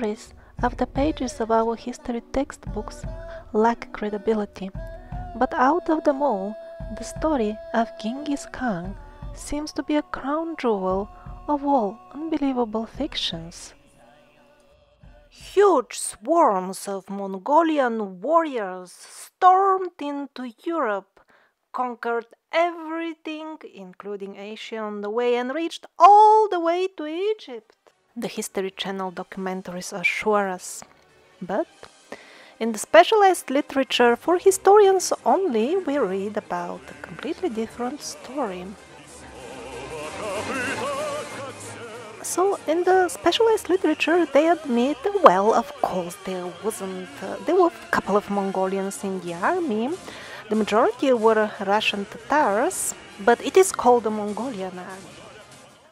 stories of the pages of our history textbooks lack credibility, but out of them all, the story of Genghis Khan seems to be a crown jewel of all unbelievable fictions. Huge swarms of Mongolian warriors stormed into Europe, conquered everything, including Asia on the way, and reached all the way to Egypt. The History Channel documentaries assure us. But in the specialized literature for historians only, we read about a completely different story. So, in the specialized literature, they admit, well, of course, there wasn't, uh, there were a couple of Mongolians in the army. The majority were Russian Tatars, but it is called the Mongolian army.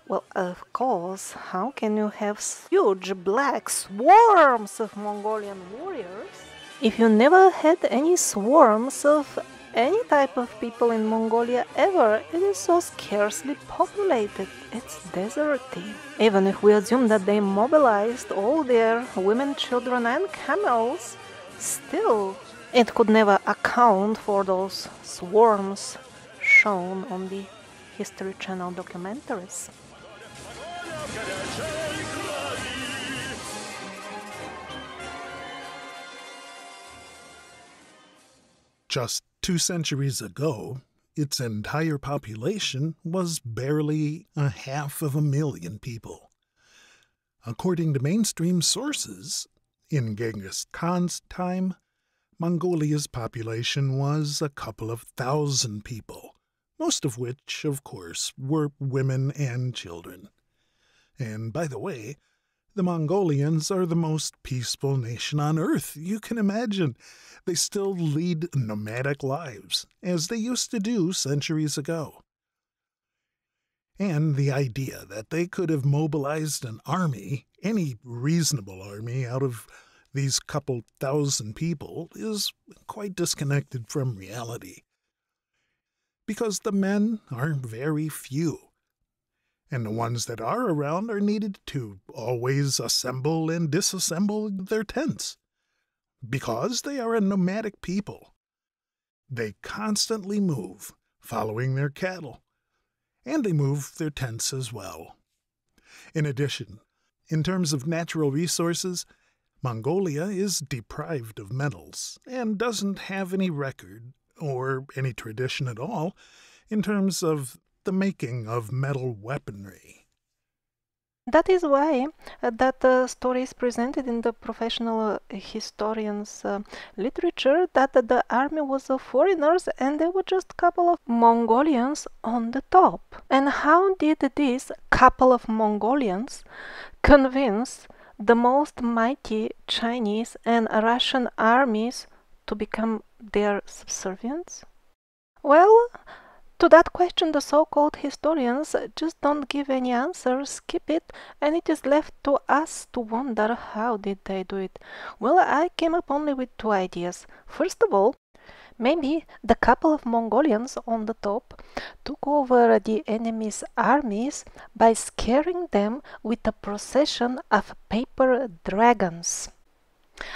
Well, of course, how can you have huge black swarms of Mongolian warriors if you never had any swarms of any type of people in Mongolia ever. It is so scarcely populated. It's deserty. Even if we assume that they mobilized all their women, children, and camels, still it could never account for those swarms shown on the History Channel documentaries. Just two centuries ago, its entire population was barely a half of a million people. According to mainstream sources, in Genghis Khan's time, Mongolia's population was a couple of thousand people, most of which, of course, were women and children. And by the way, the Mongolians are the most peaceful nation on earth you can imagine. They still lead nomadic lives, as they used to do centuries ago. And the idea that they could have mobilized an army, any reasonable army, out of these couple thousand people is quite disconnected from reality. Because the men are very few and the ones that are around are needed to always assemble and disassemble their tents. Because they are a nomadic people. They constantly move, following their cattle, and they move their tents as well. In addition, in terms of natural resources, Mongolia is deprived of metals and doesn't have any record or any tradition at all in terms of the making of metal weaponry. That is why uh, that uh, story is presented in the professional uh, historians' uh, literature that the army was of foreigners and there were just a couple of Mongolians on the top. And how did this couple of Mongolians convince the most mighty Chinese and Russian armies to become their subservients? Well, to that question, the so called historians just don't give any answer, skip it, and it is left to us to wonder how did they do it. Well, I came up only with two ideas. First of all, Maybe the couple of Mongolians on the top took over the enemy's armies by scaring them with a procession of paper dragons.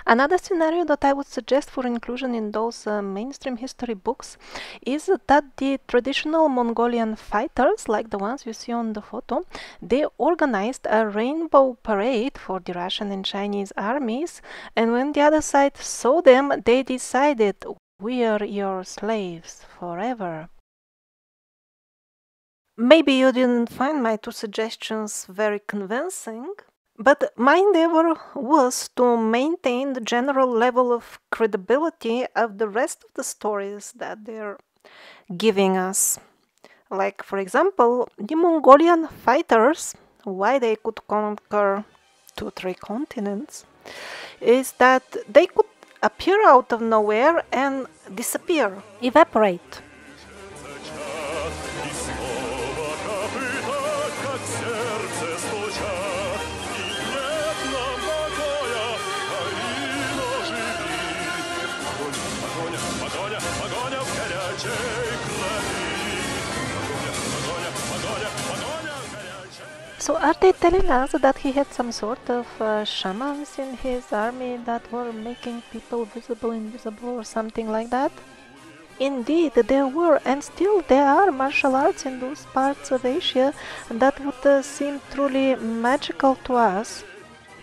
Another scenario that I would suggest for inclusion in those uh, mainstream history books is that the traditional Mongolian fighters, like the ones you see on the photo, they organized a rainbow parade for the Russian and Chinese armies, and when the other side saw them, they decided, We are your slaves forever. Maybe you didn't find my two suggestions very convincing. But my endeavor was to maintain the general level of credibility of the rest of the stories that they're giving us. Like, for example, the Mongolian fighters, why they could conquer two, three continents, is that they could appear out of nowhere and disappear, evaporate. So are they telling us that he had some sort of uh, shamans in his army that were making people visible, invisible, or something like that? Indeed, there were and still there are martial arts in those parts of Asia that would uh, seem truly magical to us.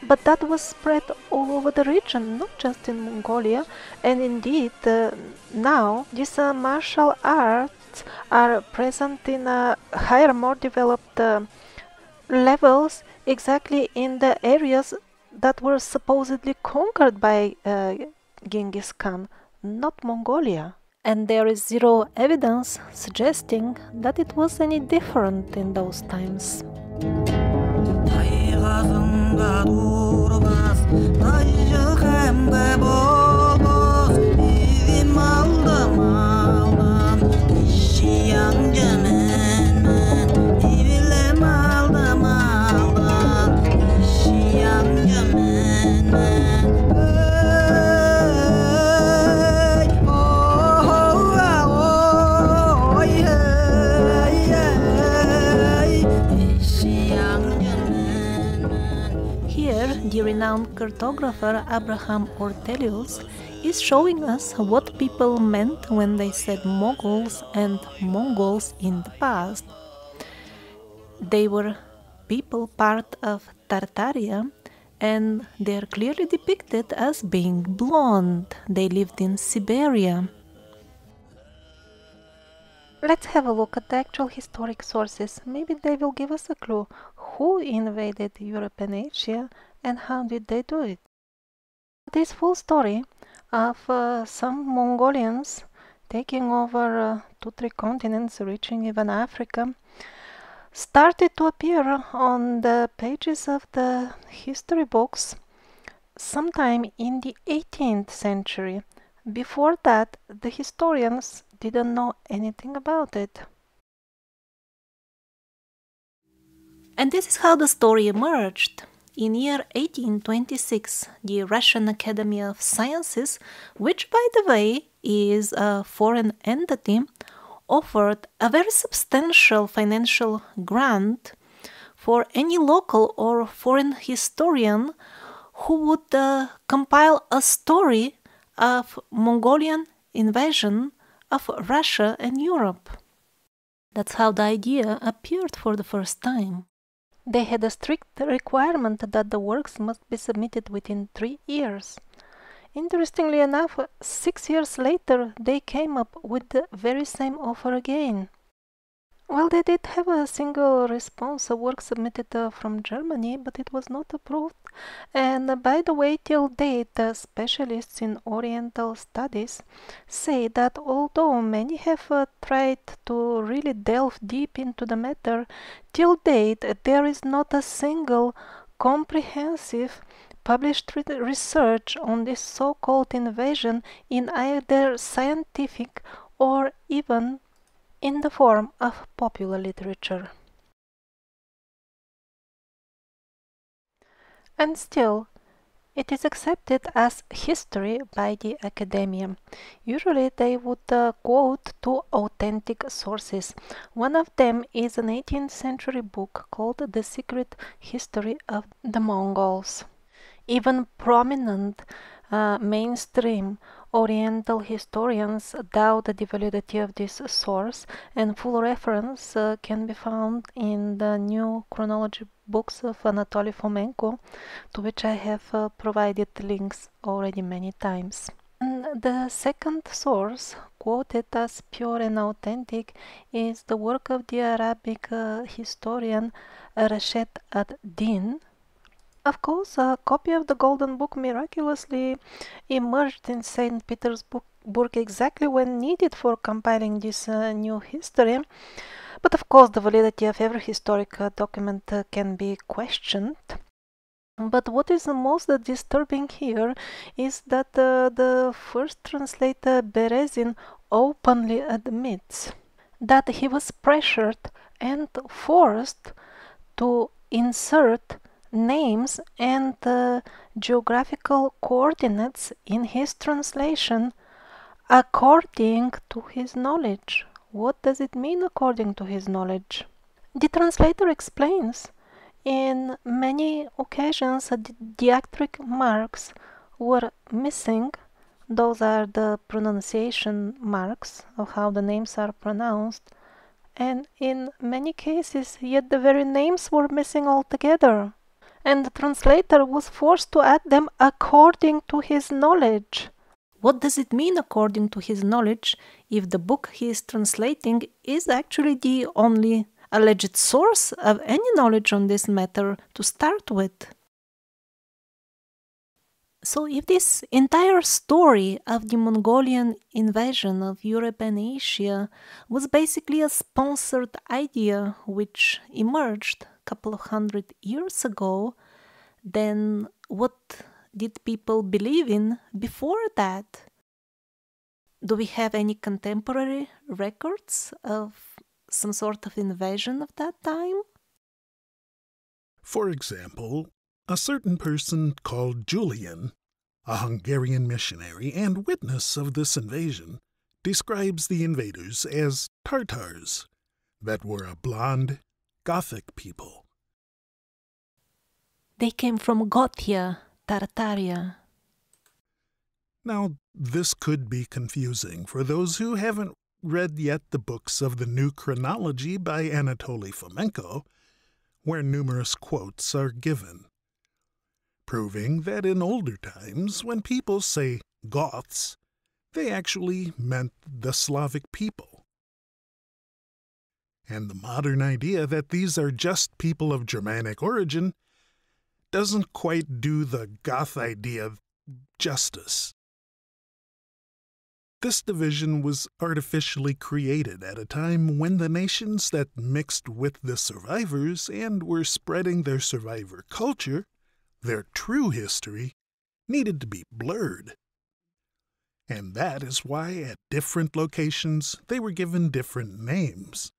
But that was spread all over the region, not just in Mongolia. And indeed, uh, now these uh, martial arts are present in a higher, more developed uh, levels exactly in the areas that were supposedly conquered by uh, Genghis Khan, not Mongolia. And there is zero evidence suggesting that it was any different in those times. The renowned cartographer Abraham Ortelius is showing us what people meant when they said Moguls and Mongols in the past. They were people part of Tartaria and they are clearly depicted as being blonde. They lived in Siberia. Let's have a look at the actual historic sources. Maybe they will give us a clue who invaded Europe and Asia and how did they do it? This full story of uh, some Mongolians taking over uh, two, three continents, reaching even Africa, started to appear on the pages of the history books sometime in the 18th century. Before that, the historians didn't know anything about it. And this is how the story emerged. In year 1826, the Russian Academy of Sciences, which by the way is a foreign entity, offered a very substantial financial grant for any local or foreign historian who would uh, compile a story of Mongolian invasion of Russia and Europe. That's how the idea appeared for the first time. They had a strict requirement that the works must be submitted within three years. Interestingly enough, six years later, they came up with the very same offer again. Well, they did have a single response, a work submitted uh, from Germany, but it was not approved. And uh, by the way, till date, uh, specialists in Oriental studies say that although many have uh, tried to really delve deep into the matter, till date there is not a single comprehensive published re research on this so-called invasion in either scientific or even in the form of popular literature. And still, it is accepted as history by the academia. Usually they would uh, quote two authentic sources. One of them is an 18th century book called The Secret History of the Mongols. Even prominent uh, mainstream Oriental historians doubt the validity of this source, and full reference uh, can be found in the new chronology books of Anatoly Fomenko, to which I have uh, provided links already many times. And the second source, quoted as pure and authentic, is the work of the Arabic uh, historian Rashid ad-Din, of course, a copy of the Golden Book miraculously emerged in St. Petersburg exactly when needed for compiling this uh, new history. But of course, the validity of every historic uh, document uh, can be questioned. But what is the most disturbing here is that uh, the first translator Berezin openly admits that he was pressured and forced to insert names and uh, geographical coordinates in his translation according to his knowledge. What does it mean according to his knowledge? The translator explains In many occasions, the diacritic marks were missing. Those are the pronunciation marks of how the names are pronounced. And in many cases, yet the very names were missing altogether. And the translator was forced to add them according to his knowledge. What does it mean according to his knowledge if the book he is translating is actually the only alleged source of any knowledge on this matter to start with. So, if this entire story of the Mongolian invasion of Europe and Asia was basically a sponsored idea which emerged a couple of hundred years ago, then what did people believe in before that? Do we have any contemporary records of some sort of invasion of that time? For example, a certain person called Julian, a Hungarian missionary and witness of this invasion, describes the invaders as Tartars, that were a blond, Gothic people. They came from Gothia, Tartaria. Now, this could be confusing for those who haven't read yet the books of the New Chronology by Anatoly Fomenko, where numerous quotes are given, proving that in older times, when people say Goths, they actually meant the Slavic people. And the modern idea that these are just people of Germanic origin doesn't quite do the Goth idea justice. This division was artificially created at a time when the nations that mixed with the survivors and were spreading their survivor culture, their true history, needed to be blurred. And that is why at different locations they were given different names.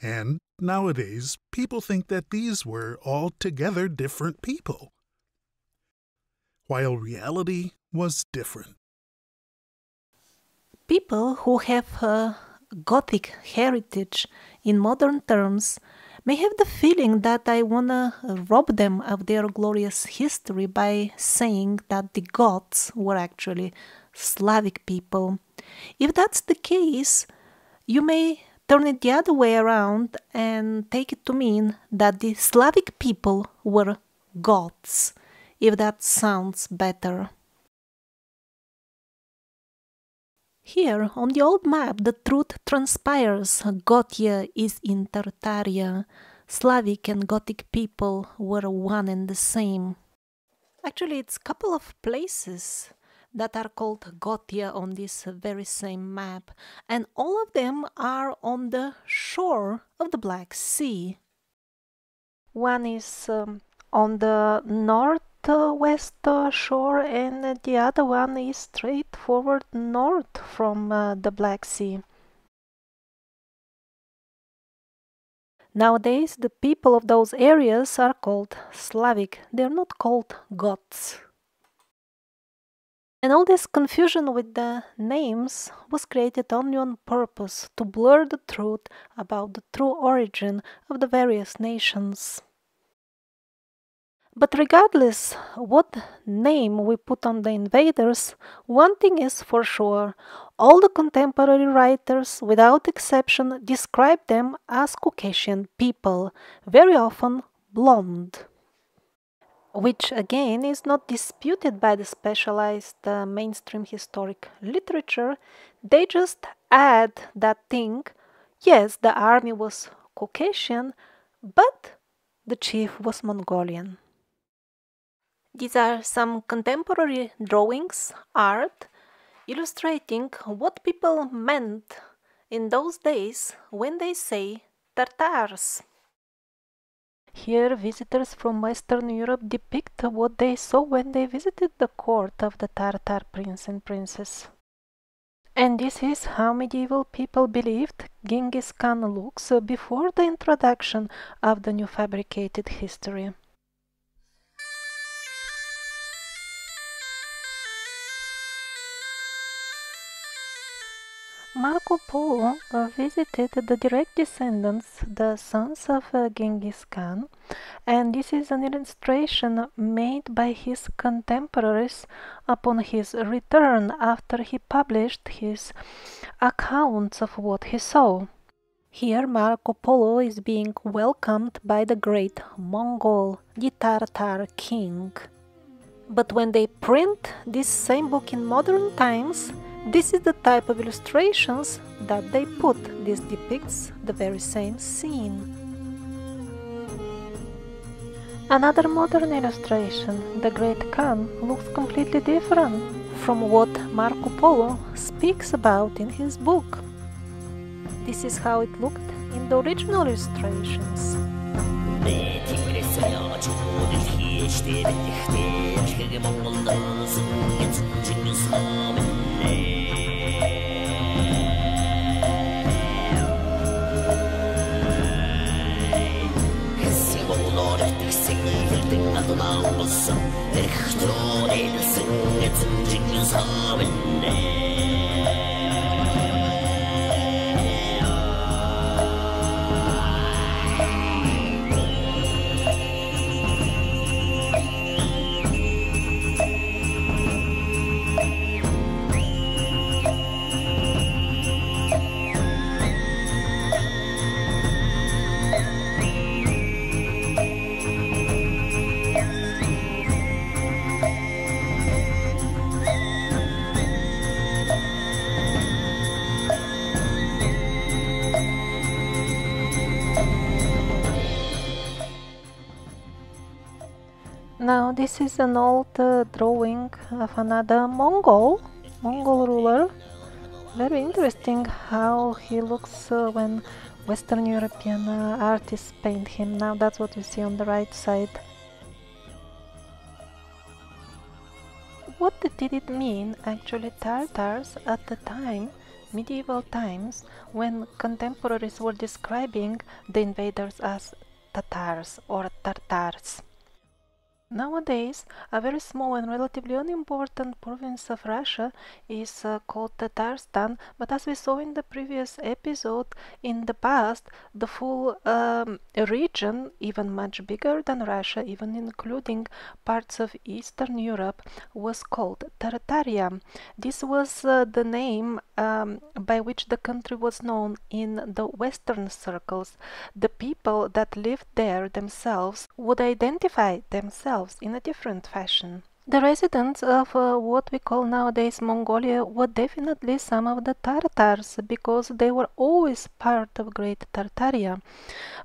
And nowadays, people think that these were altogether different people, while reality was different. People who have a Gothic heritage in modern terms may have the feeling that I wanna rob them of their glorious history by saying that the Goths were actually Slavic people. If that's the case, you may turn it the other way around and take it to mean that the Slavic people were Goths, if that sounds better. Here, on the old map, the truth transpires. Gothia is in Tartaria. Slavic and Gothic people were one and the same. Actually, it's a couple of places that are called Gothia on this very same map, and all of them are on the shore of the Black Sea. One is um, on the north west shore and the other one is straightforward north from uh, the Black Sea. Nowadays, the people of those areas are called Slavic. They're not called Goths. And all this confusion with the names was created only on purpose to blur the truth about the true origin of the various nations. But regardless what name we put on the invaders, one thing is for sure all the contemporary writers, without exception, describe them as Caucasian people, very often blonde. Which again is not disputed by the specialized uh, mainstream historic literature, they just add that thing yes, the army was Caucasian, but the chief was Mongolian. These are some contemporary drawings, art, illustrating what people meant in those days when they say Tartars. Here, visitors from Western Europe depict what they saw when they visited the court of the Tartar prince and princess. And this is how medieval people believed Genghis Khan looks before the introduction of the new fabricated history. Marco Polo visited the direct descendants, the sons of uh, Genghis Khan, and this is an illustration made by his contemporaries upon his return after he published his accounts of what he saw. Here Marco Polo is being welcomed by the great Mongol, the Tartar king. But when they print this same book in modern times, this is the type of illustrations that they put. This depicts the very same scene. Another modern illustration, the Great Khan, looks completely different from what Marco Polo speaks about in his book. This is how it looked in the original illustrations. something that allows us. Echt, oh, innocent, it's a jingle, so in this is an old uh, drawing of another Mongol, Mongol ruler. Very interesting how he looks uh, when Western European uh, artists paint him. Now that's what you see on the right side. What did it mean actually Tartars at the time, medieval times, when contemporaries were describing the invaders as Tatars or Tartars? Nowadays, a very small and relatively unimportant province of Russia is uh, called Tatarstan, but as we saw in the previous episode, in the past, the full um, region, even much bigger than Russia, even including parts of Eastern Europe, was called Tartaria. This was uh, the name um, by which the country was known in the Western circles. The people that lived there themselves would identify themselves themselves in a different fashion. The residents of uh, what we call nowadays Mongolia were definitely some of the Tartars because they were always part of Great Tartaria,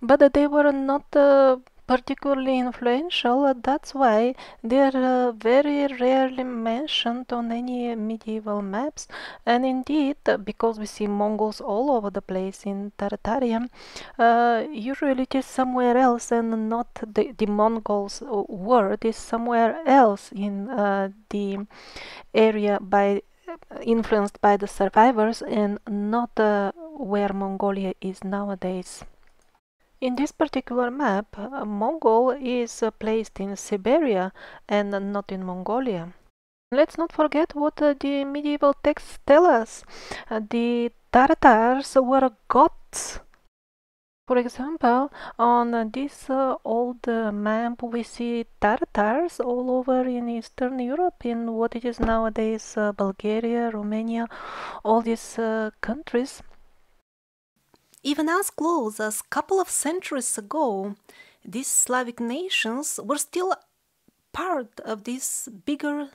but they were not uh, particularly influential. That's why they're very rarely mentioned on any medieval maps. And indeed, because we see Mongols all over the place in Tartaria, uh, usually it is somewhere else and not the, the Mongols' word is somewhere else in uh, the area by influenced by the survivors and not uh, where Mongolia is nowadays. In this particular map, Mongol is placed in Siberia and not in Mongolia. Let's not forget what uh, the medieval texts tell us. Uh, the Tartars were Goths. For example, on this uh, old uh, map we see Tartars all over in Eastern Europe, in what it is nowadays uh, Bulgaria, Romania, all these uh, countries. Even as close as a couple of centuries ago, these Slavic nations were still part of this bigger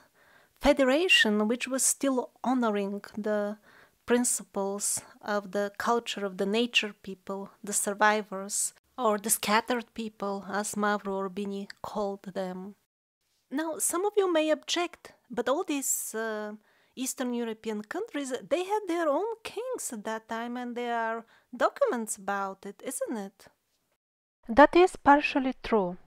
federation which was still honoring the principles of the culture of the nature people, the survivors, or the scattered people, as Mavro Urbini called them. Now, some of you may object, but all these uh, Eastern European countries, they had their own kings at that time and they are documents about it, isn't it? That is partially true.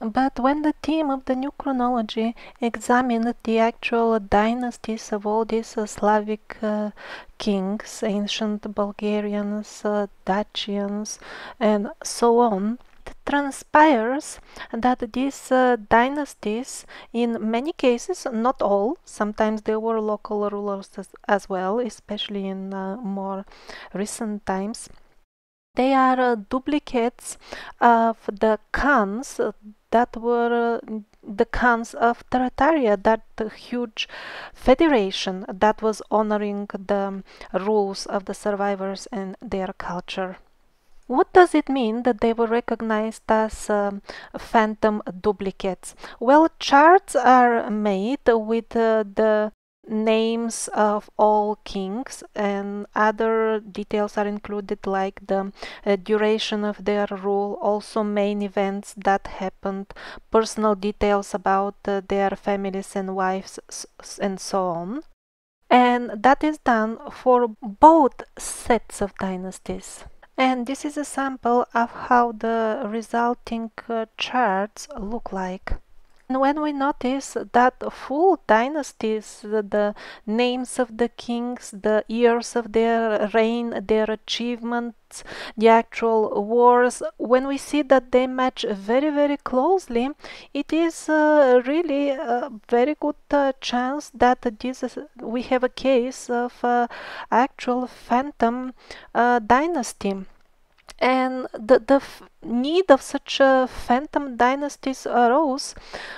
But when the team of the new chronology examined the actual dynasties of all these uh, Slavic uh, kings, ancient Bulgarians, uh, Dacians, and so on, transpires that these uh, dynasties, in many cases, not all, sometimes there were local rulers as, as well, especially in uh, more recent times, they are uh, duplicates of the khans that were uh, the khans of Tartaria, that huge federation that was honoring the rules of the survivors and their culture. What does it mean that they were recognized as um, phantom duplicates? Well, charts are made with uh, the names of all kings and other details are included like the uh, duration of their rule also main events that happened personal details about uh, their families and wives and so on and that is done for both sets of dynasties and this is a sample of how the resulting uh, charts look like. And when we notice that full dynasties, the, names of the kings, the years of their reign, their achievements, the actual wars, when we see that they match very, very closely, it is uh, really a very good uh, chance that this is, we have a case of uh, actual phantom uh, dynasty and the, the need of such a phantom dynasties arose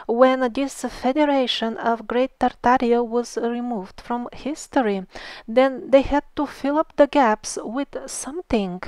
when this federation of Great Tartaria was removed from history. Then they had to fill up the gaps with something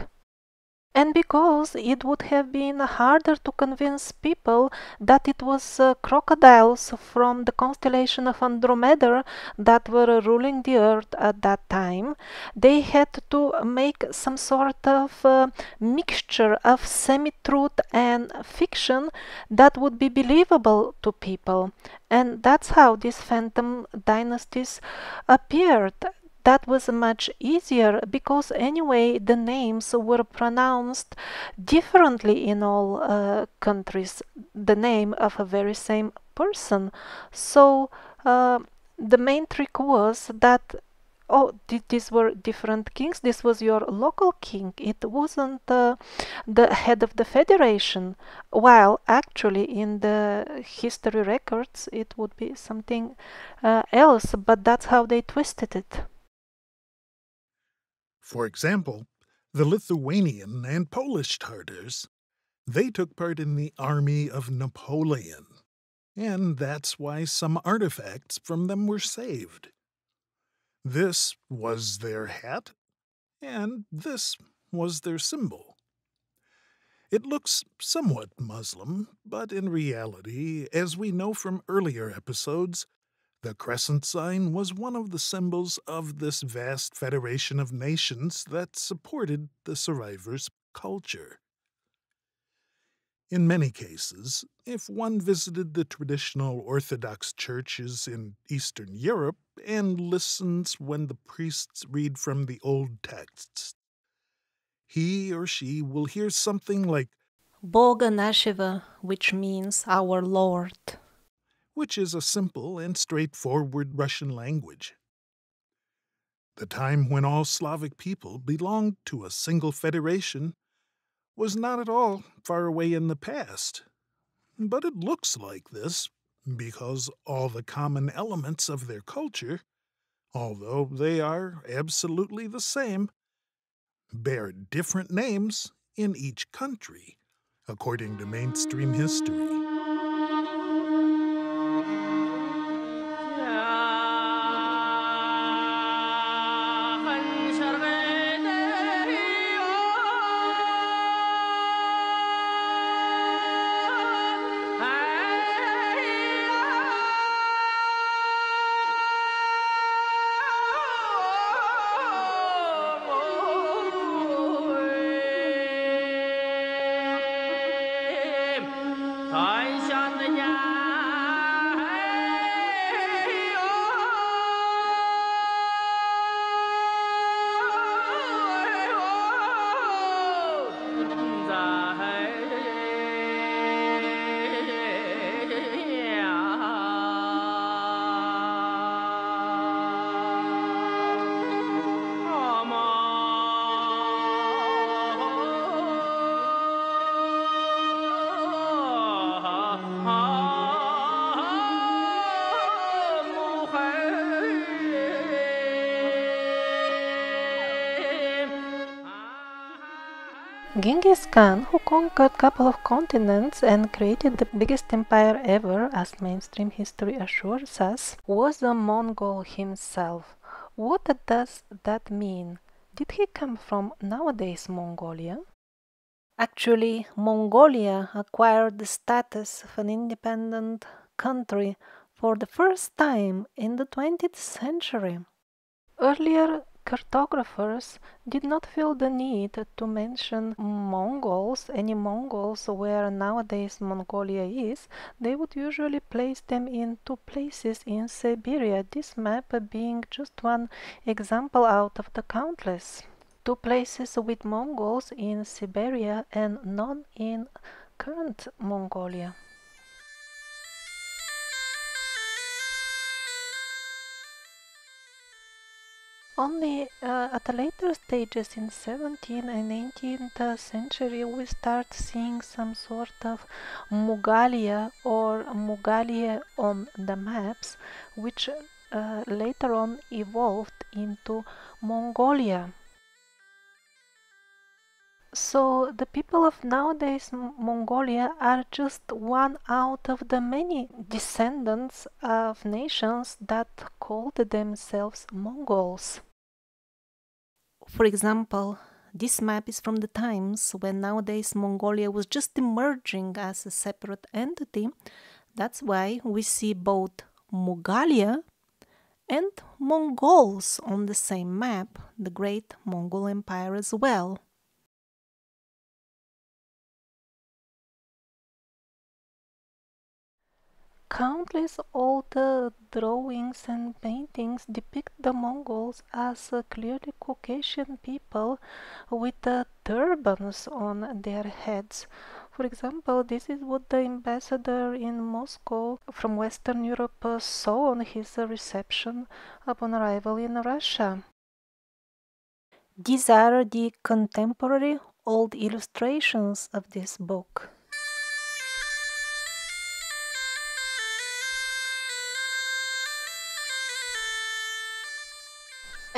and because it would have been harder to convince people that it was uh, crocodiles from the constellation of Andromeda that were ruling the earth at that time, they had to make some sort of uh, mixture of semi-truth and fiction that would be believable to people. And that's how these phantom dynasties appeared that was much easier because anyway the names were pronounced differently in all uh, countries the name of a very same person. So uh, the main trick was that oh these were different kings this was your local king. It wasn't uh, the head of the federation. While actually in the history records it would be something uh, else but that's how they twisted it for example, the Lithuanian and Polish Tartars. They took part in the army of Napoleon, and that's why some artifacts from them were saved. This was their hat, and this was their symbol. It looks somewhat Muslim, but in reality, as we know from earlier episodes, the crescent sign was one of the symbols of this vast federation of nations that supported the survivors' culture. In many cases, if one visited the traditional Orthodox churches in Eastern Europe and listens when the priests read from the old texts, he or she will hear something like Nasheva, which means our Lord which is a simple and straightforward Russian language. The time when all Slavic people belonged to a single federation was not at all far away in the past. But it looks like this because all the common elements of their culture, although they are absolutely the same, bear different names in each country, according to mainstream history. Genghis Khan, who conquered a couple of continents and created the biggest empire ever, as mainstream history assures us, was a Mongol himself. What does that mean? Did he come from nowadays Mongolia? Actually, Mongolia acquired the status of an independent country for the first time in the 20th century. Earlier cartographers did not feel the need to mention Mongols, any Mongols where nowadays Mongolia is, they would usually place them in two places in Siberia, this map being just one example out of the countless. Two places with Mongols in Siberia and none in current Mongolia. Only uh, at later stages in 17th and 18th century we start seeing some sort of Mugalia or Mugalia on the maps, which uh, later on evolved into Mongolia. So the people of nowadays Mongolia are just one out of the many descendants of nations that called themselves Mongols. For example, this map is from the times when nowadays Mongolia was just emerging as a separate entity. That's why we see both Mugalia and Mongols on the same map, the Great Mongol Empire as well. Countless old drawings and paintings depict the Mongols as clearly Caucasian people with turbans on their heads. For example, this is what the ambassador in Moscow from Western Europe saw on his reception upon arrival in Russia. These are the contemporary old illustrations of this book.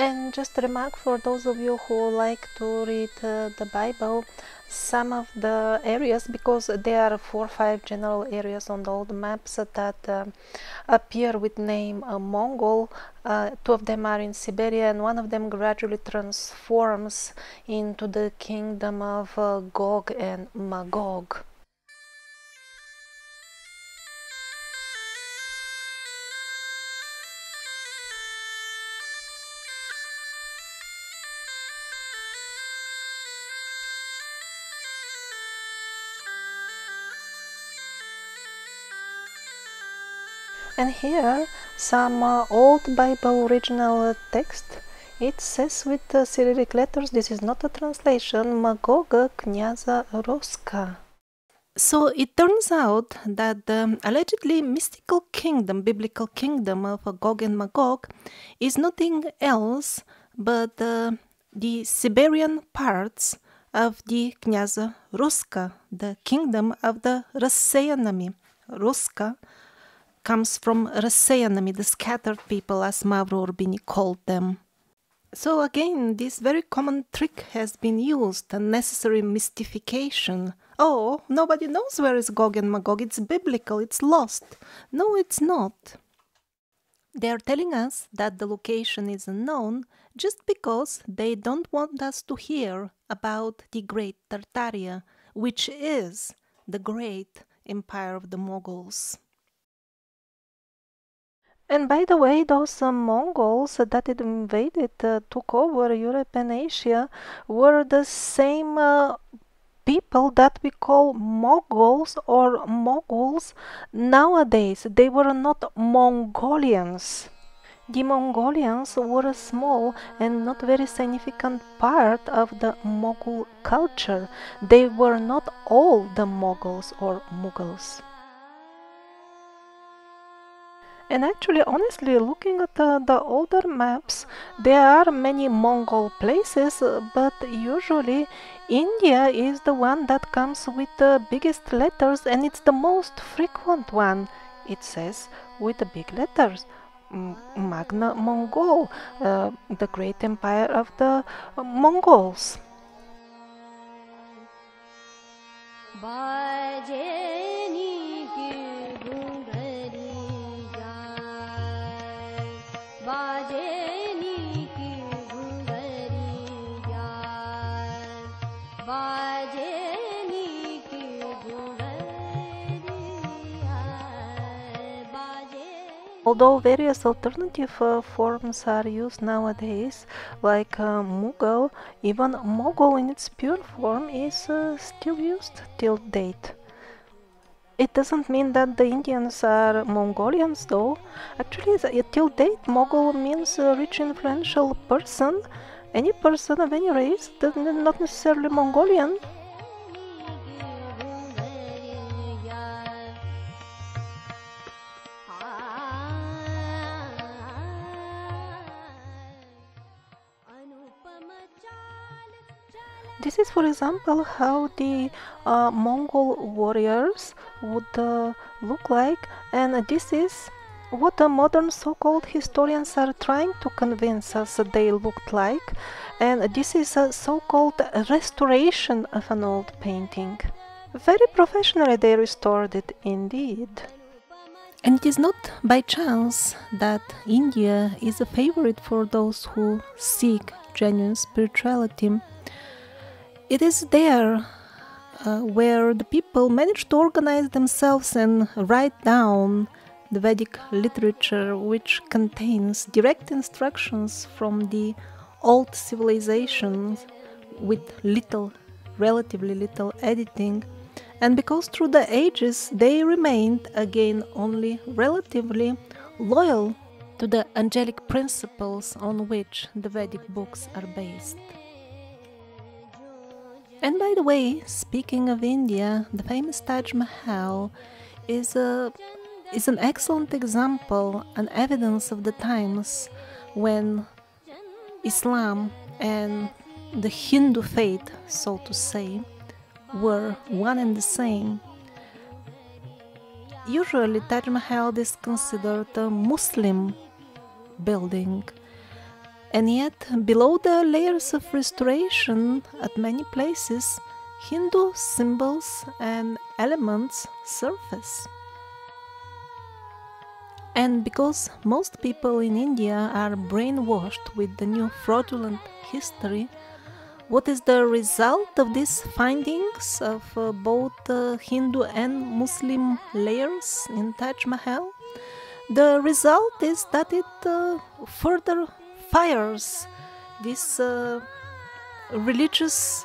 And just a remark for those of you who like to read uh, the Bible, some of the areas, because there are four or five general areas on the old maps that uh, appear with name uh, Mongol, uh, two of them are in Siberia and one of them gradually transforms into the kingdom of uh, Gog and Magog. And here some uh, old Bible original text it says with the Cyrillic letters this is not a translation Magoga Knyaza Roska so it turns out that the allegedly mystical kingdom, biblical kingdom of Gog and Magog is nothing else but uh, the Siberian parts of the Knyaza Ruska, the kingdom of the Rasseyanami. Ruska comes from Rasseyanami, the scattered people, as Mavro Urbini called them. So again, this very common trick has been used, a necessary mystification. Oh, nobody knows where is Gog and Magog, it's biblical, it's lost. No, it's not. They are telling us that the location is unknown just because they don't want us to hear about the Great Tartaria, which is the great empire of the Mongols. And by the way, those uh, Mongols that invaded, uh, took over Europe and Asia, were the same uh, people that we call Mongols or Moguls nowadays. They were not Mongolians. The Mongolians were a small and not very significant part of the Mogul culture. They were not all the Moguls or Mughals. And actually, honestly, looking at the, the older maps, there are many Mongol places, but usually India is the one that comes with the biggest letters and it's the most frequent one. It says with the big letters. Magna Mongol, uh, the great empire of the uh, Mongols. Although various alternative uh, forms are used nowadays, like uh, Mughal, even Mughal in its pure form is uh, still used till date. It doesn't mean that the Indians are Mongolians though. Actually, till date, Mughal means a rich influential person, any person of any race, not necessarily Mongolian. This is, for example, how the uh, Mongol warriors would uh, look like, and this is what the modern so-called historians are trying to convince us they looked like, and this is a so-called restoration of an old painting. Very professionally they restored it indeed. And it is not by chance that India is a favorite for those who seek genuine spirituality. It is there uh, where the people manage to organize themselves and write down the Vedic literature, which contains direct instructions from the old civilizations with little, relatively little editing. And because through the ages they remained again only relatively loyal to the angelic principles on which the Vedic books are based. And by the way, speaking of India, the famous Taj Mahal is a is an excellent example and evidence of the times when Islam and the Hindu faith, so to say, were one and the same. Usually, Taj Mahal is considered a Muslim building and yet, below the layers of restoration, at many places, Hindu symbols and elements surface. And because most people in India are brainwashed with the new fraudulent history, what is the result of these findings of uh, both uh, Hindu and Muslim layers in Taj Mahal? The result is that it uh, further fires this uh, religious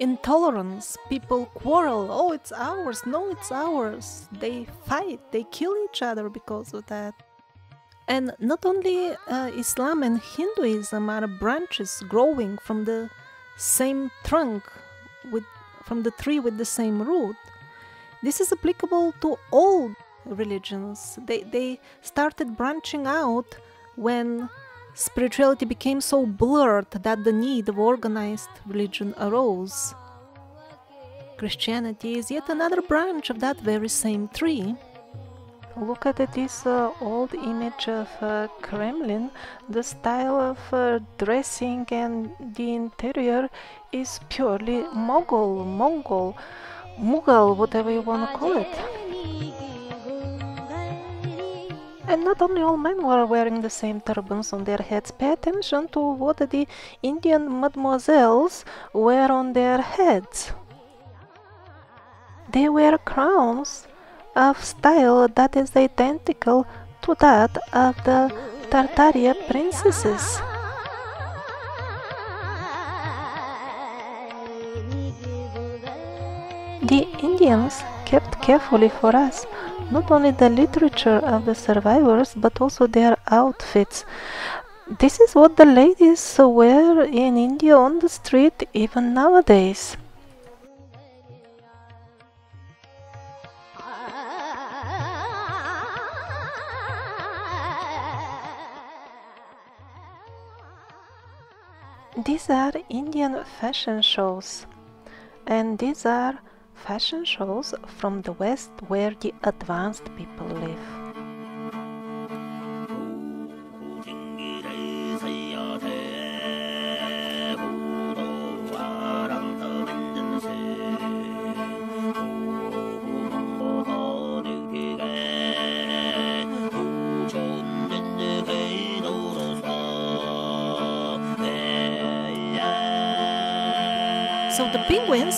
intolerance. People quarrel, oh, it's ours, no, it's ours. They fight, they kill each other because of that. And not only uh, Islam and Hinduism are branches growing from the same trunk, with, from the tree with the same root. This is applicable to all religions. They, they started branching out when spirituality became so blurred that the need of organized religion arose. Christianity is yet another branch of that very same tree. Look at this uh, old image of uh, Kremlin. The style of uh, dressing and the interior is purely Mughal, Mongol, Mughal, whatever you want to call it. And not only all men were wearing the same turbans on their heads. Pay attention to what the Indian mademoiselles wear on their heads. They wear crowns of style that is identical to that of the Tartaria princesses. The Indians kept carefully for us not only the literature of the survivors but also their outfits. This is what the ladies wear in India on the street even nowadays. These are Indian fashion shows and these are fashion shows from the West where the advanced people live.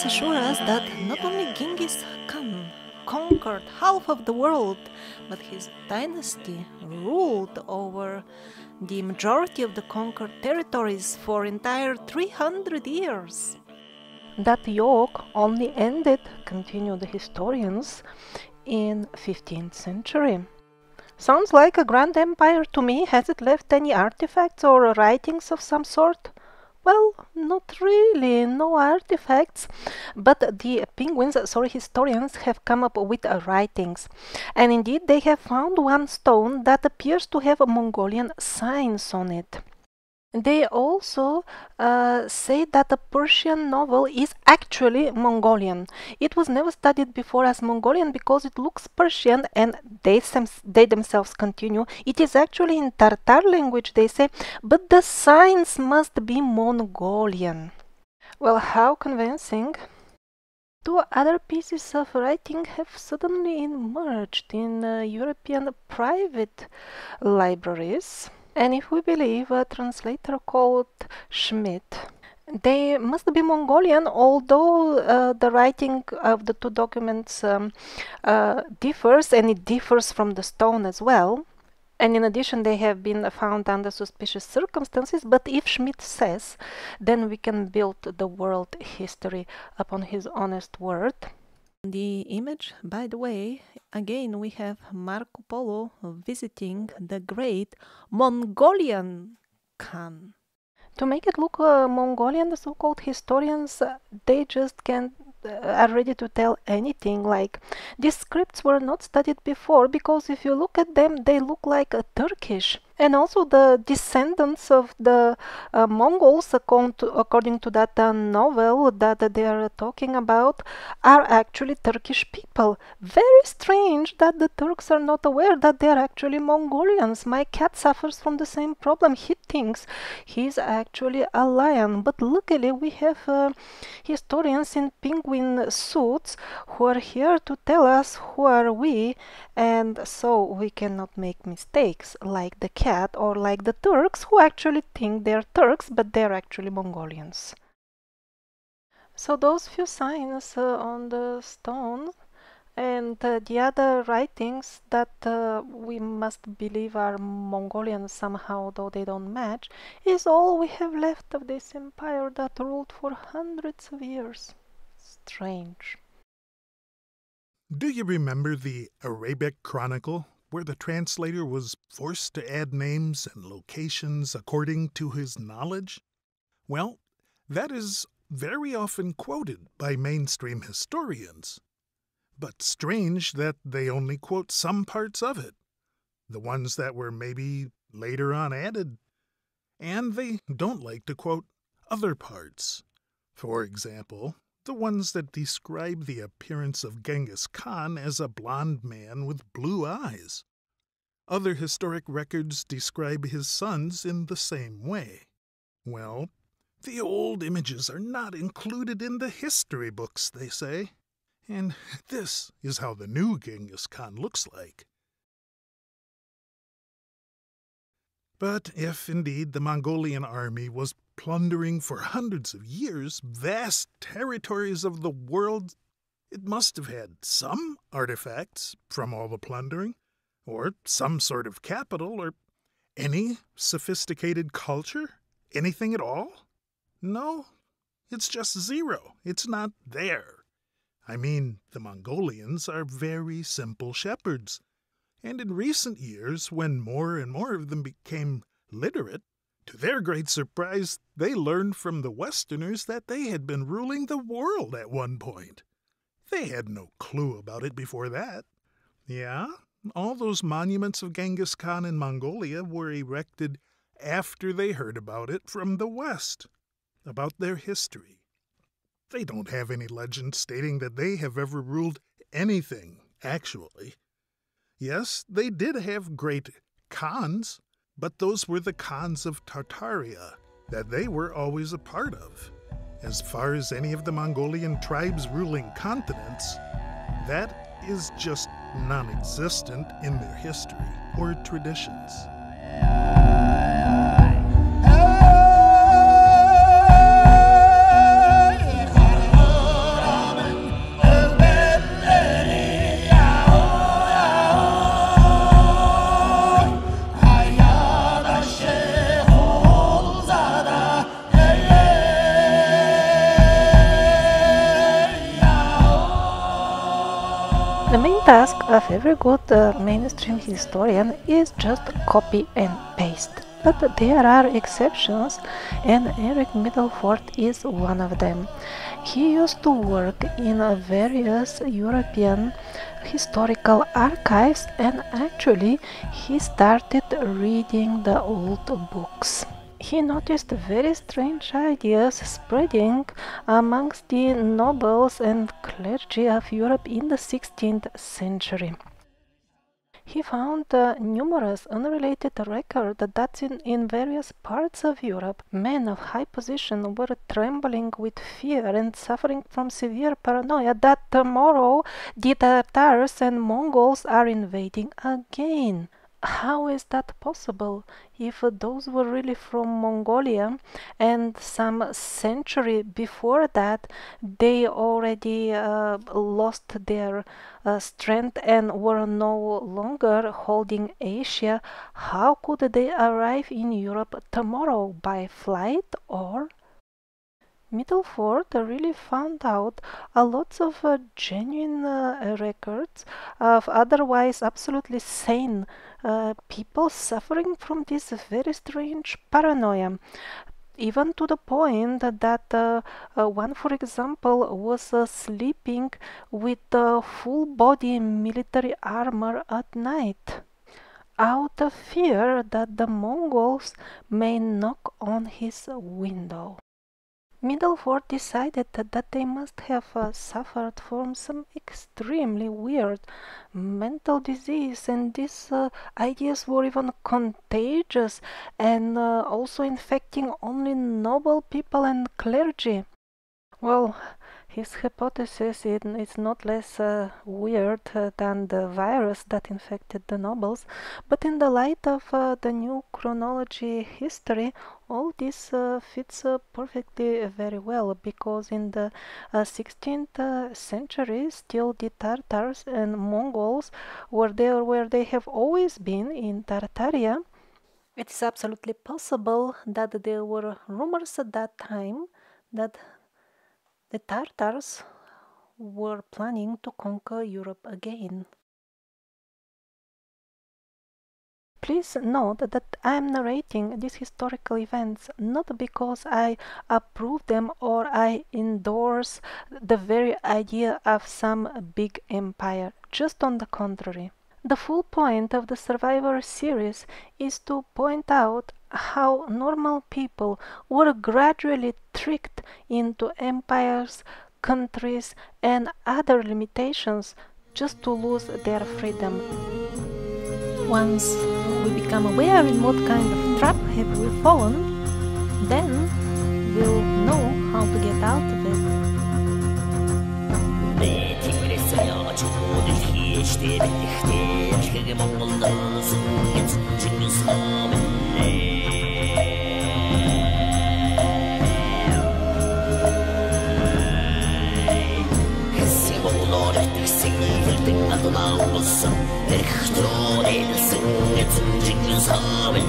Assure us that not only Genghis Khan conquered half of the world, but his dynasty ruled over the majority of the conquered territories for entire 300 years. That yoke only ended, continue the historians, in 15th century. Sounds like a grand empire to me. Has it left any artifacts or writings of some sort? Well, not really, no artifacts, but the penguins, sorry, historians have come up with uh, writings. And indeed, they have found one stone that appears to have Mongolian signs on it. They also uh, say that the Persian novel is actually Mongolian. It was never studied before as Mongolian because it looks Persian and they, they themselves continue. It is actually in Tartar language, they say, but the signs must be Mongolian. Well, how convincing. Two other pieces of writing have suddenly emerged in uh, European private libraries. And if we believe a translator called Schmidt, they must be Mongolian, although uh, the writing of the two documents um, uh, differs, and it differs from the stone as well. And in addition, they have been found under suspicious circumstances. But if Schmidt says, then we can build the world history upon his honest word. The image, by the way, again we have Marco Polo visiting the great Mongolian Khan. To make it look uh, Mongolian, the so-called historians, uh, they just can't uh, are ready to tell anything. Like these scripts were not studied before because if you look at them they look like a Turkish and also the descendants of the uh, Mongols, according to, according to that uh, novel that they are talking about, are actually Turkish people. Very strange that the Turks are not aware that they are actually Mongolians. My cat suffers from the same problem. He thinks he's actually a lion, but luckily we have uh, historians in penguin suits who are here to tell us who are we, and so we cannot make mistakes like the cat cat or like the Turks who actually think they're Turks but they're actually Mongolians. So those few signs uh, on the stone and uh, the other writings that uh, we must believe are Mongolian somehow, though they don't match, is all we have left of this empire that ruled for hundreds of years. Strange. Do you remember the Arabic Chronicle where the translator was forced to add names and locations according to his knowledge? Well, that is very often quoted by mainstream historians. But strange that they only quote some parts of it, the ones that were maybe later on added. And they don't like to quote other parts. For example, the ones that describe the appearance of Genghis Khan as a blond man with blue eyes. Other historic records describe his sons in the same way. Well, the old images are not included in the history books, they say. And this is how the new Genghis Khan looks like. But if indeed the Mongolian army was plundering for hundreds of years vast territories of the world, it must have had some artifacts from all the plundering, or some sort of capital, or any sophisticated culture, anything at all. No, it's just zero. It's not there. I mean, the Mongolians are very simple shepherds. And in recent years, when more and more of them became literate, to their great surprise, they learned from the Westerners that they had been ruling the world at one point. They had no clue about it before that. Yeah, all those monuments of Genghis Khan in Mongolia were erected after they heard about it from the West, about their history. They don't have any legend stating that they have ever ruled anything, actually. Yes, they did have great Khans, but those were the Khans of Tartaria that they were always a part of. As far as any of the Mongolian tribes ruling continents, that is just non existent in their history or traditions. Task of every good uh, mainstream historian is just copy and paste. But there are exceptions, and Erik Midelfort is one of them. He used to work in various European historical archives and actually he started reading the old books. He noticed very strange ideas spreading amongst the nobles and clergy of Europe in the 16th century. He found uh, numerous unrelated records that in, in various parts of Europe, men of high position were trembling with fear and suffering from severe paranoia that tomorrow the Tatars and Mongols are invading again how is that possible if those were really from Mongolia? And some century before that they already uh, lost their uh, strength and were no longer holding Asia. How could they arrive in Europe tomorrow? By flight or? Midelfort really found out a lot of uh, genuine uh, records of otherwise absolutely sane uh, people suffering from this very strange paranoia even to the point that uh, uh, one, for example, was uh, sleeping with full body military armor at night out of fear that the Mongols may knock on his window. Midelfort decided that they must have uh, suffered from some extremely weird mental disease and these uh, ideas were even contagious and uh, also infecting only noble people and clergy. Well, his hypothesis is not less uh, weird uh, than the virus that infected the nobles, but in the light of uh, the new chronology history, all this uh, fits uh, perfectly very well because in the 16th uh, century, still the Tartars and Mongols were there where they have always been in Tartaria. It is absolutely possible that there were rumors at that time that the Tartars were planning to conquer Europe again. Please note that I am narrating these historical events not because I approve them or I endorse the very idea of some big empire, just on the contrary. The full point of the Survivor series is to point out how normal people were gradually tricked into empires, countries, and other limitations just to lose their freedom. Once we become aware in what kind of trap have we fallen, then we'll know how to get out of it. Sınget Cengiz Han'le Hessin Mongollar ettiksin Hildin adına olsun Ehtron edilsin Etin Cengiz Han'le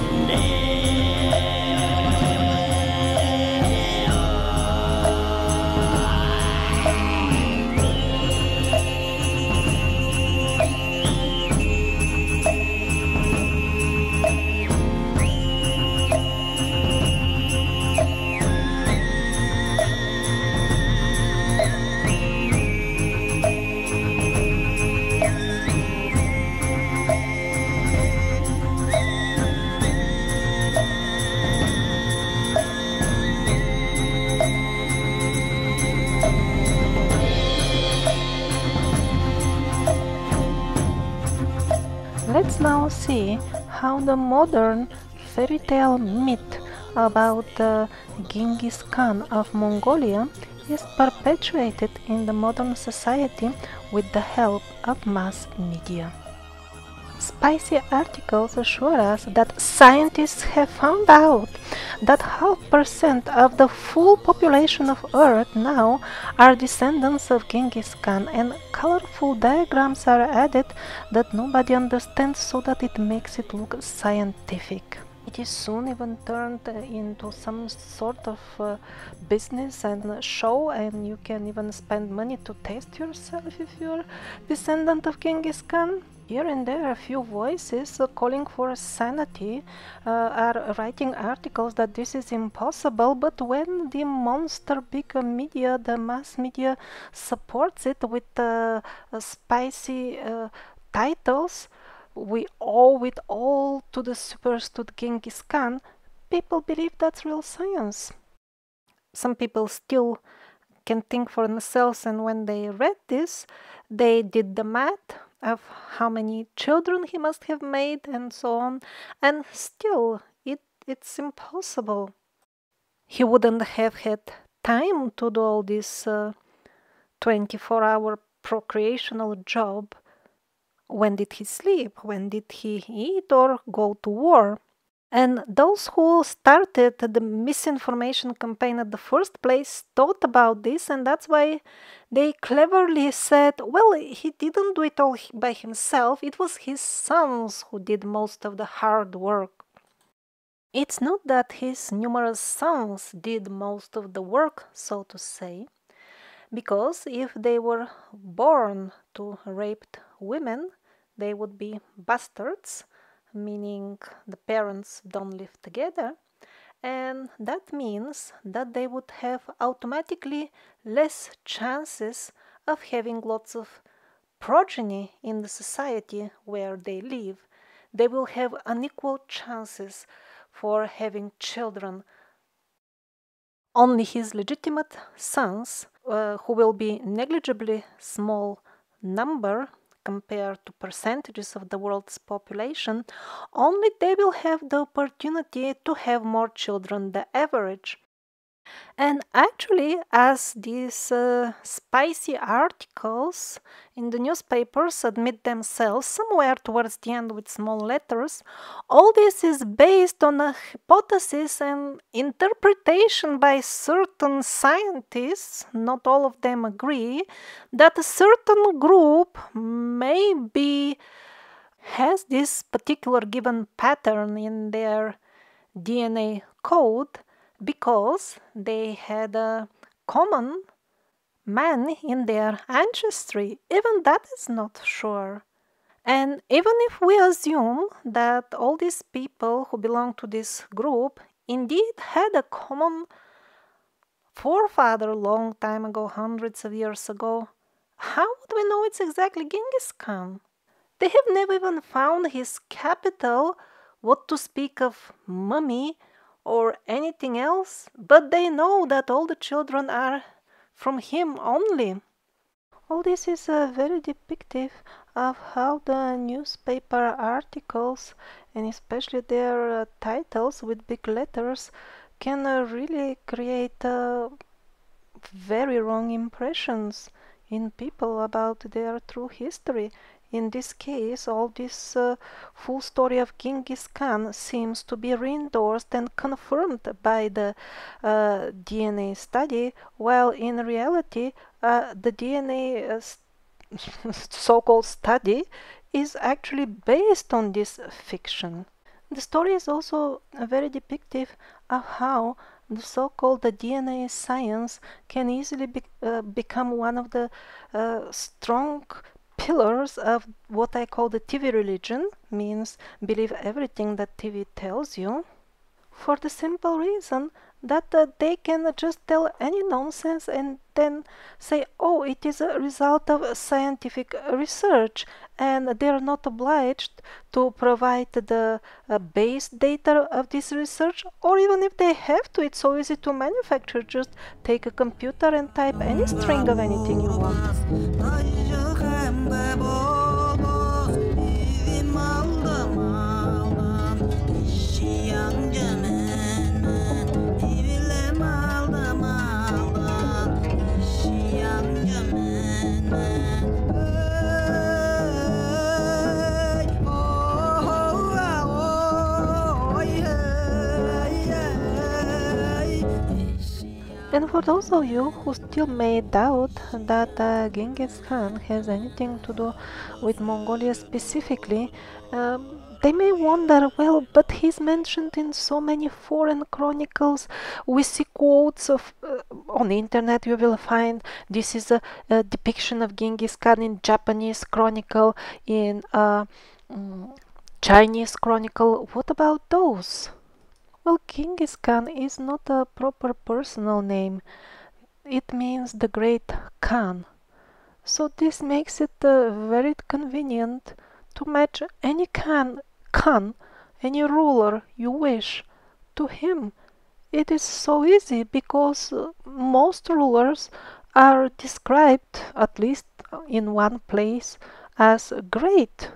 see how the modern fairy tale myth about the Genghis Khan of Mongolia is perpetuated in the modern society with the help of mass media. Spicy articles assure us that scientists have found out that half percent of the full population of Earth now are descendants of Genghis Khan and colorful diagrams are added that nobody understands so that it makes it look scientific. It is soon even turned into some sort of uh, business and show, and you can even spend money to test yourself if you're descendant of Genghis Khan. Here and there, a few voices uh, calling for sanity uh, are writing articles that this is impossible, but when the monster big media, the mass media, supports it with uh, spicy uh, titles, we owe it all to the superstud Genghis Khan, people believe that's real science. Some people still can think for themselves, and when they read this, they did the math of how many children he must have made and so on, and still it, it's impossible. He wouldn't have had time to do all this uh, 24 hour procreational job when did he sleep? When did he eat or go to war? And those who started the misinformation campaign at the first place thought about this, and that's why they cleverly said, well, he didn't do it all by himself, it was his sons who did most of the hard work. It's not that his numerous sons did most of the work, so to say, because if they were born to raped women, they would be bastards, meaning the parents don't live together. And that means that they would have automatically less chances of having lots of progeny in the society where they live. They will have unequal chances for having children. Only his legitimate sons, uh, who will be negligibly small number compared to percentages of the world's population, only they will have the opportunity to have more children than average. And actually, as these uh, spicy articles in the newspapers admit themselves somewhere towards the end with small letters, all this is based on a hypothesis and interpretation by certain scientists, not all of them agree, that a certain group maybe has this particular given pattern in their DNA code because they had a common man in their ancestry. Even that is not sure. And even if we assume that all these people who belong to this group indeed had a common forefather long time ago, hundreds of years ago, how would we know it's exactly Genghis Khan? They have never even found his capital, what to speak of mummy or anything else, but they know that all the children are from him only. All this is uh, very depictive of how the newspaper articles and especially their uh, titles with big letters can uh, really create uh, very wrong impressions in people about their true history in this case, all this uh, full story of Genghis Khan seems to be reinforced and confirmed by the uh, DNA study, while in reality, uh, the DNA uh, so-called study is actually based on this fiction. The story is also very depictive of how the so-called DNA science can easily be, uh, become one of the uh, strong pillars of what I call the TV religion means believe everything that TV tells you for the simple reason that uh, they can just tell any nonsense and then say, oh, it is a result of scientific research, and they are not obliged to provide the uh, base data of this research, or even if they have to, it's so easy to manufacture. Just take a computer and type any string of anything you want. And for those of you who still may doubt that uh, Genghis Khan has anything to do with Mongolia specifically, um, they may wonder, well, but he's mentioned in so many foreign chronicles. We see quotes of uh, on the internet. You will find this is a, a, depiction of Genghis Khan in Japanese chronicle, in uh, um, Chinese chronicle. What about those? Well, Genghis Khan is not a proper personal name. It means the great Khan. So this makes it uh, very convenient to match any Khan, Khan, any ruler you wish, to him. It is so easy because uh, most rulers are described, at least in one place, as great.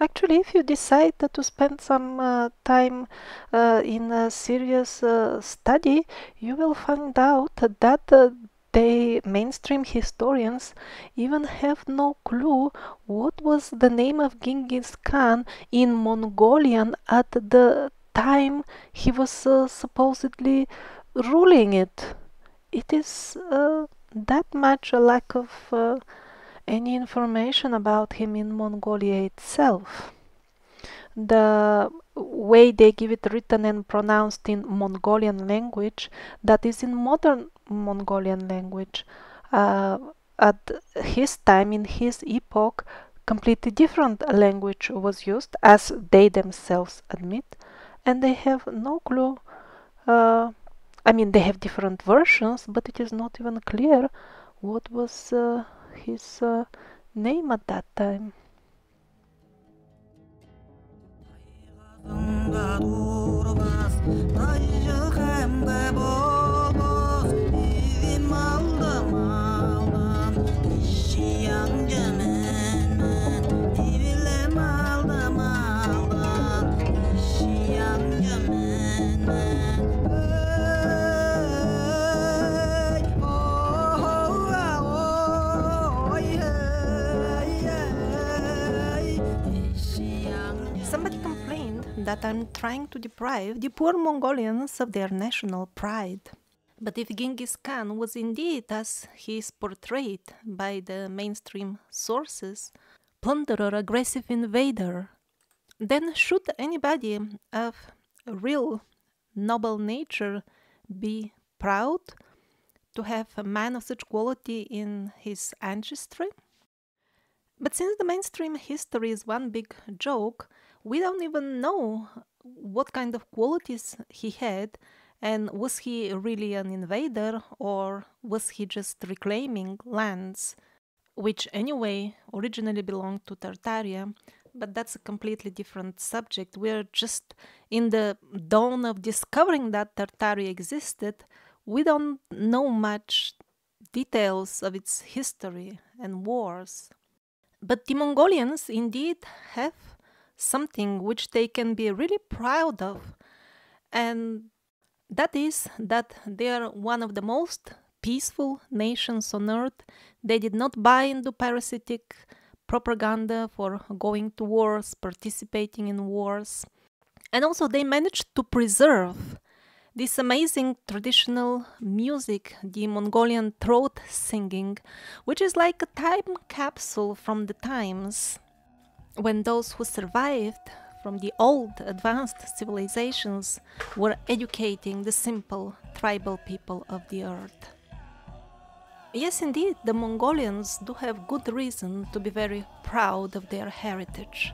Actually, if you decide to spend some uh, time uh, in a serious uh, study, you will find out that uh, they mainstream historians even have no clue what was the name of Genghis Khan in Mongolian at the time he was uh, supposedly ruling it. It is uh, that much a lack of any information about him in Mongolia itself. The way they give it written and pronounced in Mongolian language, that is in modern Mongolian language. Uh, at his time, in his epoch, completely different language was used, as they themselves admit, and they have no clue. Uh, I mean, they have different versions, but it is not even clear what was uh, his uh, name at that time. That I'm trying to deprive the poor Mongolians of their national pride. But if Genghis Khan was indeed, as he is portrayed by the mainstream sources, plunderer, aggressive invader, then should anybody of real noble nature be proud to have a man of such quality in his ancestry? But since the mainstream history is one big joke, we don't even know what kind of qualities he had and was he really an invader or was he just reclaiming lands which anyway originally belonged to Tartaria but that's a completely different subject. We're just in the dawn of discovering that Tartaria existed. We don't know much details of its history and wars. But the Mongolians indeed have something which they can be really proud of. And that is that they are one of the most peaceful nations on earth. They did not buy into parasitic propaganda for going to wars, participating in wars. And also, they managed to preserve this amazing traditional music, the Mongolian throat singing, which is like a time capsule from the times when those who survived from the old advanced civilizations were educating the simple tribal people of the earth. Yes, indeed, the Mongolians do have good reason to be very proud of their heritage.